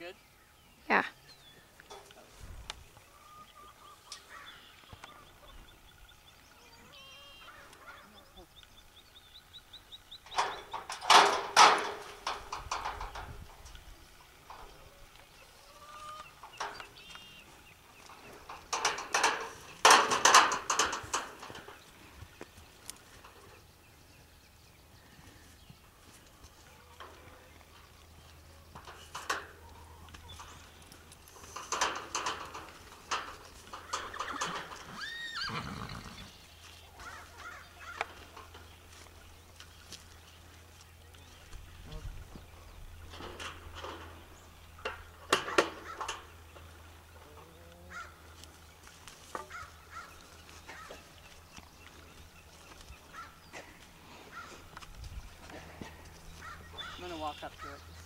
good? Walk up to it